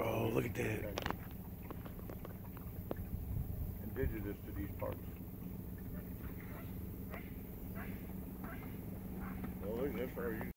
Oh, look at that. Indigenous to these parts. Well, look, at where